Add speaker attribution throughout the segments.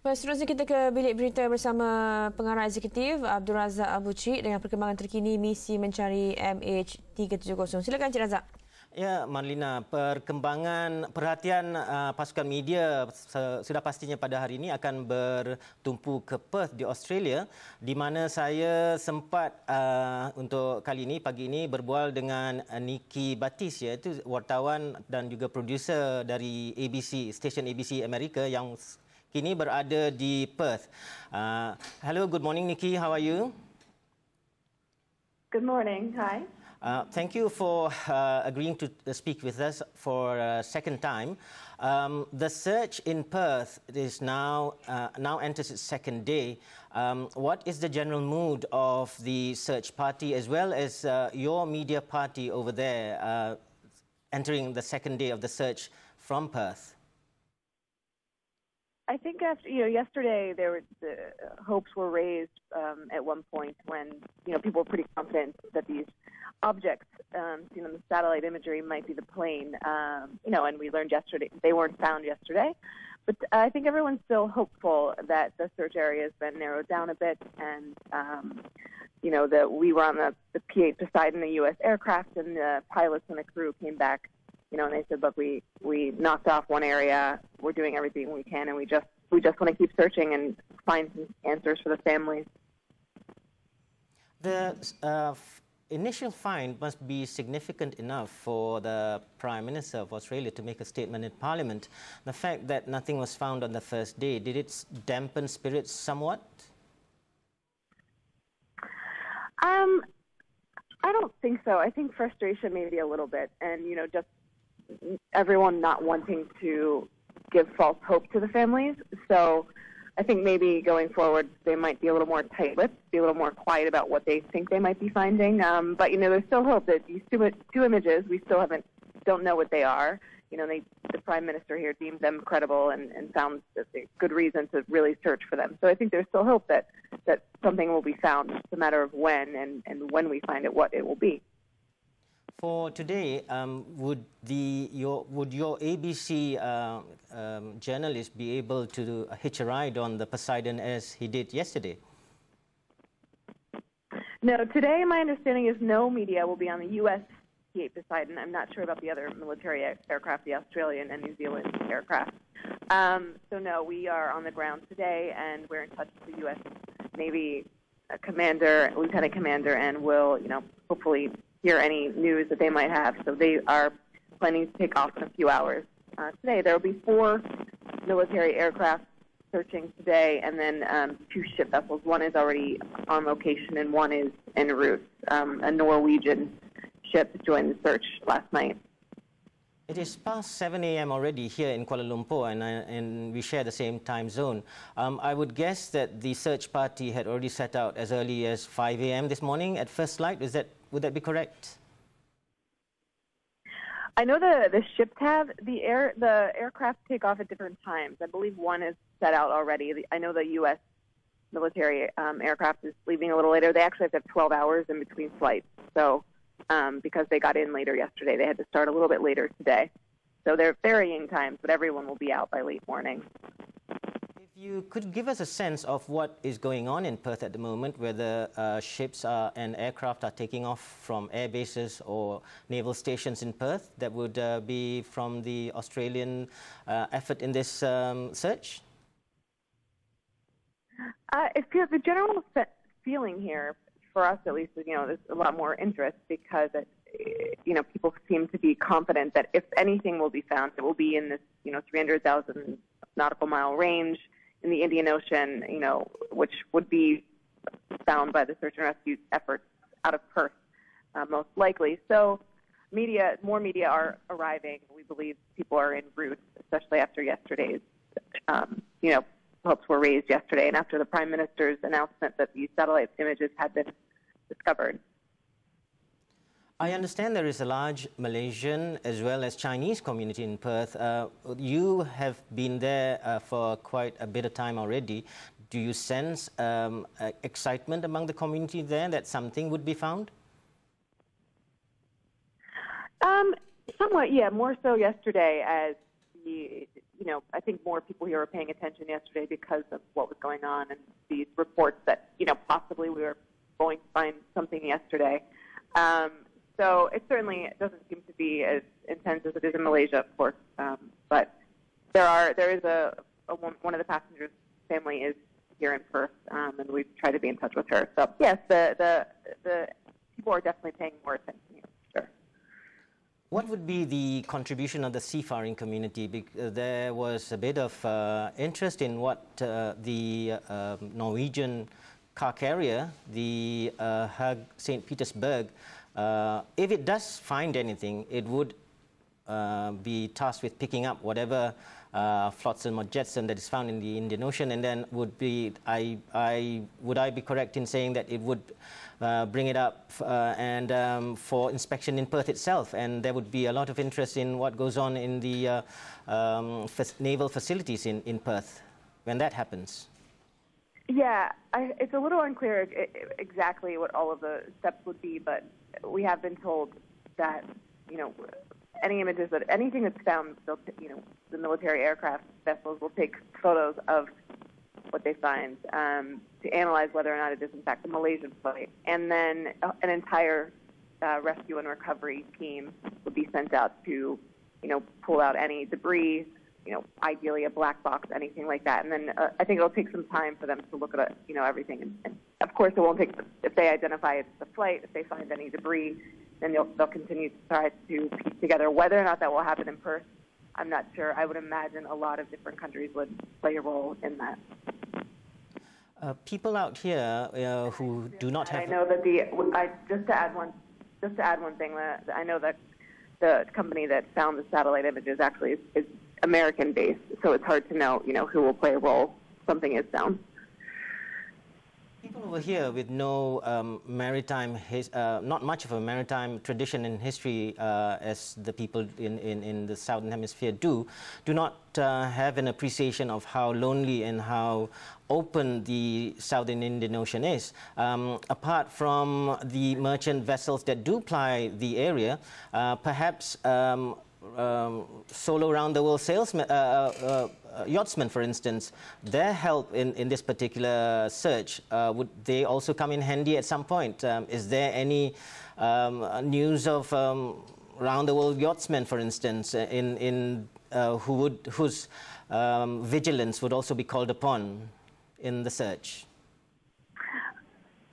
Speaker 1: Seterusnya kita ke bilik berita bersama pengarah eksekutif Abdul Razak Abu Cik dengan perkembangan terkini misi mencari MH370. Silakan Cik Razak.
Speaker 2: Ya, Marlina, perkembangan perhatian uh, pasukan media sudah pastinya pada hari ini akan bertumpu ke Perth di Australia di mana saya sempat uh, untuk kali ini pagi ini berbual dengan uh, Nikki Batis iaitu wartawan dan juga produser dari ABC, stesen ABC Amerika yang kini berada di Perth. Uh, hello, good morning Nikki, how are you?
Speaker 3: Good morning, hi.
Speaker 2: Uh, thank you for uh, agreeing to speak with us for a second time. Um, the search in Perth is now uh, now enters its second day. Um, what is the general mood of the search party as well as uh, your media party over there uh, entering the second day of the search from Perth?
Speaker 3: I think after you know yesterday there were the hopes were raised um, at one point when you know people were pretty confident that these objects um, seen on the satellite imagery might be the plane. Um, you know, and we learned yesterday they weren't found yesterday. But I think everyone's still hopeful that the search area has been narrowed down a bit, and um, you know that we were on the the P-8 Poseidon, the U.S. aircraft, and the pilots and the crew came back you know, and they said, look, we we knocked off one area. We're doing everything we can, and we just we just want to keep searching and find some answers for the families.
Speaker 2: The uh, initial find must be significant enough for the Prime Minister of Australia to make a statement in Parliament. The fact that nothing was found on the first day, did it dampen spirits somewhat?
Speaker 3: Um, I don't think so. I think frustration maybe a little bit, and you know, just everyone not wanting to give false hope to the families. So I think maybe going forward they might be a little more tight-lipped, be a little more quiet about what they think they might be finding. Um, but you know, there's still hope that these two, two images we still haven't don't know what they are. You know, they, the prime minister here deemed them credible and, and found a good reason to really search for them. So I think there's still hope that that something will be found. It's a matter of when and, and when we find it, what it will be.
Speaker 2: For today, um, would the your would your ABC uh, um, journalist be able to hitch a ride on the Poseidon as he did yesterday?
Speaker 3: No, today my understanding is no media will be on the U.S. P-8 Poseidon. I'm not sure about the other military aircraft, the Australian and New Zealand aircraft. Um, so no, we are on the ground today, and we're in touch with the U.S. Navy uh, commander, lieutenant commander, and will, you know, hopefully hear any news that they might have. So they are planning to take off in a few hours uh, today. There will be four military aircraft searching today, and then um, two ship vessels. One is already on location, and one is en route. Um, a Norwegian ship joined the search last night.
Speaker 2: It is past 7 a.m. already here in Kuala Lumpur, and, uh, and we share the same time zone. Um, I would guess that the search party had already set out as early as 5 a.m. this morning at first light. Is that would that be correct?
Speaker 3: I know the the ship have the air the aircraft take off at different times. I believe one is set out already. I know the U.S. military um, aircraft is leaving a little later. They actually have to have 12 hours in between flights. So um, because they got in later yesterday, they had to start a little bit later today. So they're varying times, but everyone will be out by late morning
Speaker 2: you could give us a sense of what is going on in Perth at the moment, whether uh, ships are, and aircraft are taking off from air bases or naval stations in Perth that would uh, be from the Australian uh, effort in this um, search?
Speaker 3: Uh, the general feeling here, for us at least, you know, there's a lot more interest because it, you know, people seem to be confident that if anything will be found, it will be in this, you know, 300,000 nautical mile range in the Indian Ocean, you know, which would be found by the search and rescue efforts out of Perth, uh, most likely. So, media, more media are arriving. We believe people are en route, especially after yesterday's, um, you know, hopes were raised yesterday, and after the Prime Minister's announcement that these satellite images had been discovered.
Speaker 2: I understand there is a large Malaysian as well as Chinese community in Perth. Uh, you have been there uh, for quite a bit of time already. Do you sense um, uh, excitement among the community there that something would be found?
Speaker 3: Um, somewhat, yeah. More so yesterday, as the, you know, I think more people here were paying attention yesterday because of what was going on and these reports that, you know, possibly we were going to find something yesterday. Um, so it certainly doesn't seem to be as intense as it is in Malaysia, of course. Um, but there are there is a, a one of the passengers' family is here in Perth, um, and we've tried to be in touch with her. So yes, the the the people are definitely paying more attention here. Sure.
Speaker 2: What would be the contribution of the seafaring community? Because uh, there was a bit of uh, interest in what uh, the uh, Norwegian car carrier, the uh, Höegh St. Petersburg, uh, if it does find anything, it would uh, be tasked with picking up whatever uh, flotsam or jetsam that is found in the Indian Ocean, and then would be, I, I, would I be correct in saying that it would uh, bring it up uh, and um, for inspection in Perth itself, and there would be a lot of interest in what goes on in the uh, um, naval facilities in, in Perth when that happens.
Speaker 3: Yeah, I, it's a little unclear exactly what all of the steps would be, but we have been told that you know any images that anything that's found, they'll you know the military aircraft vessels will take photos of what they find um, to analyze whether or not it is in fact a Malaysian flight, and then uh, an entire uh, rescue and recovery team would be sent out to you know pull out any debris, you know, ideally a black box, anything like that. And then uh, I think it'll take some time for them to look at, you know, everything. And, and of course, it won't take, if they identify it's the flight, if they find any debris, then they'll, they'll continue to try to piece together whether or not that will happen in Perth. I'm not sure. I would imagine a lot of different countries would play a role in that.
Speaker 2: Uh, people out here uh, who do not have.
Speaker 3: I know that the. I just to add one, just to add one thing. That I know that the company that found the satellite images actually is, is American based, so it's hard to know, you know, who will play a role something is down.
Speaker 2: People over here with no um, maritime, his, uh, not much of a maritime tradition and history uh, as the people in, in, in, the southern hemisphere do, do not uh, have an appreciation of how lonely and how open the southern Indian Ocean is. Um, apart from the merchant vessels that do ply the area, uh, perhaps um, um, solo round the world salesmen, uh, uh, uh, yachtsmen, for instance, their help in, in this particular search, uh, would they also come in handy at some point? Um, is there any um, news of um, around the world yachtsmen, for instance, in, in, uh, who would, whose um, vigilance would also be called upon in the search?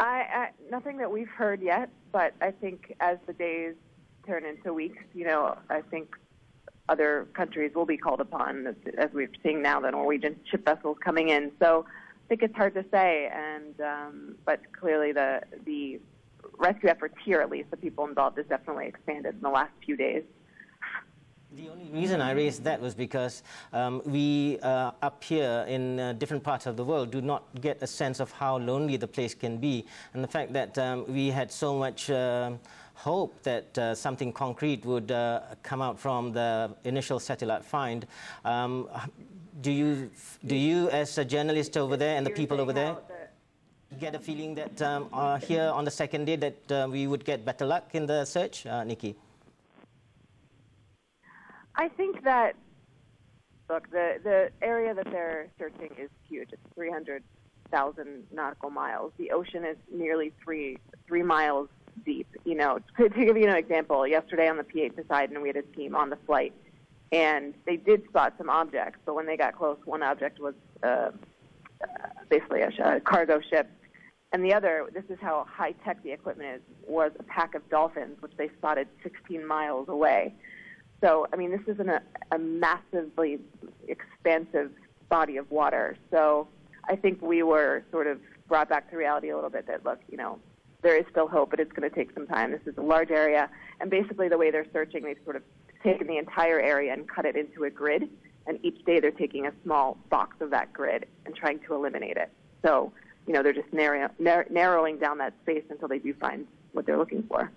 Speaker 3: I, I, nothing that we've heard yet, but I think as the days turn into weeks, you know, I think other countries will be called upon, as, we're seeing now the Norwegian ship vessels coming in. So I think it's hard to say, and um, but clearly the the rescue efforts here, at least the people involved, has definitely expanded in the last few days.
Speaker 2: The only reason I raised that was because um, we uh, up here in uh, different parts of the world do not get a sense of how lonely the place can be, and the fact that um, we had so much. Uh, hope that uh, something concrete would uh, come out from the initial satellite find. Um, do you, do you, as a journalist over there and the people over there, get a feeling that um, uh, here on the second day that uh, we would get better luck in the search, uh, Nikki?
Speaker 3: I think that look the the area that they're searching is huge. It's 300,000 nautical miles. The ocean is nearly three three miles deep. You know, to, to give you an example, yesterday on the P8 Poseidon, we had a team on the flight, and they did spot some objects. But when they got close, one object was uh, basically a, a cargo ship, and the other, this is how high tech the equipment is, was a pack of dolphins, which they spotted 16 miles away. So, I mean, this isn't a, a massively expansive body of water. So, I think we were sort of brought back to reality a little bit that, look, you know, there is still hope, but it's going to take some time. This is a large area, and basically the way they're searching, they've sort of taken the entire area and cut it into a grid, and each day they're taking a small box of that grid and trying to eliminate it. So, you know, they're just narrow, narrowing down that space until they do find what they're looking for.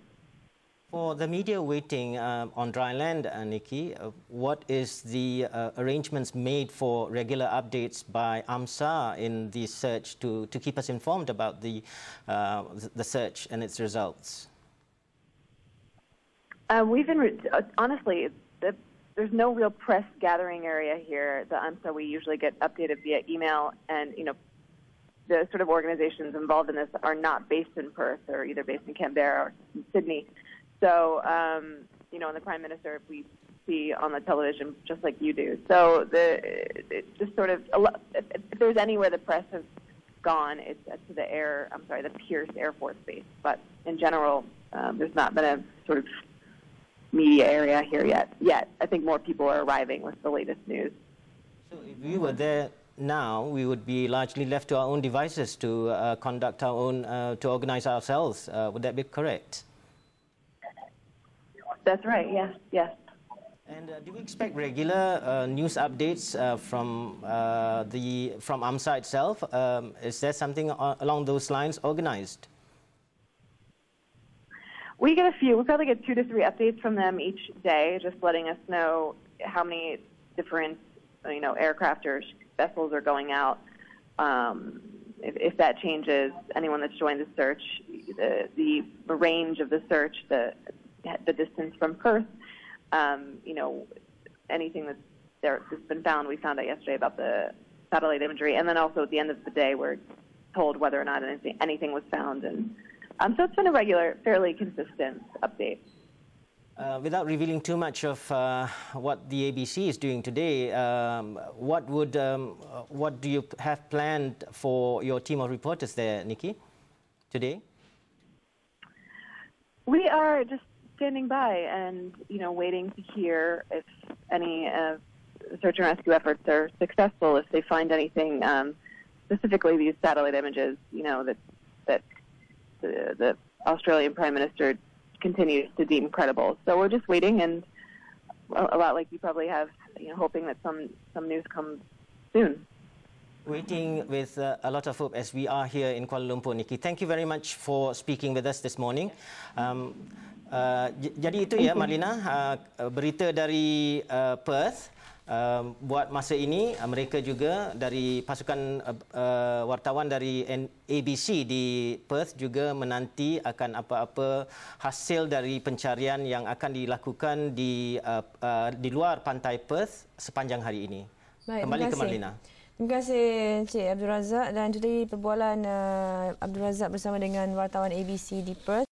Speaker 2: For the media waiting uh, on dry land, uh, Nikki, uh, what is the uh, arrangements made for regular updates by AMSA in the search to, to keep us informed about the, uh, the search and its results?
Speaker 3: Uh, we've been, honestly, the there's no real press gathering area here. The AMSA we usually get updated via email, and you know the sort of organizations involved in this are not based in Perth or either based in Canberra or Sydney. So um, you know, and the Prime Minister if we see on the television just like you do. So the it's just sort of if, if there's anywhere the press has gone, it's to the air. I'm sorry, the Pearce Air Force Base. But in general, um, there's not been a sort of media area here yet. Yet, I think more people are arriving with the latest news.
Speaker 2: So, if we were there now, we would be largely left to our own devices to uh, conduct our own, uh, to organize ourselves. Uh, would that be correct?
Speaker 3: That's right. Yes. Yes.
Speaker 2: And uh, do we expect regular uh, news updates uh, from uh, the from AMSA itself? Um, is there something along those lines organized?
Speaker 3: We get a few. We probably get two to three updates from them each day, just letting us know how many different, you know, aircraft or vessels are going out. Um, if, if, that changes, anyone that's joined the search, the, the range of the search, the the distance from Perth, um, you know, anything that's there that's been found. We found out yesterday about the satellite imagery, and then also at the end of the day, we're told whether or not anything anything was found, and um, so it's been a regular, fairly consistent update.
Speaker 2: Uh, without revealing too much of uh, what the ABC is doing today, um, what would um, what do you have planned for your team of reporters there, Nikki, today?
Speaker 3: We are just standing by and you know waiting to hear if any uh, search and rescue efforts are successful. If they find anything, um, specifically these satellite images, you know that that the, the Australian Prime Minister continues to deem credible. So we're just waiting, and a lot like you probably have, you know, hoping that some some news comes soon.
Speaker 2: Waiting with uh, a lot of hope as we are here in Kuala Lumpur, Nikki. Thank you very much for speaking with us this morning. Um, Uh, jadi itu ya Marlina uh, berita dari uh, Perth uh, buat masa ini uh, mereka juga dari pasukan uh, uh, wartawan dari ABC di Perth juga menanti akan apa-apa hasil dari pencarian yang akan dilakukan di uh, uh, di luar pantai Perth sepanjang hari ini.
Speaker 1: Baik, Kembali ke Marlina. Terima kasih Cik Abdul Razak dan itu tadi perbualan uh, Abdul Razak bersama dengan wartawan ABC di Perth.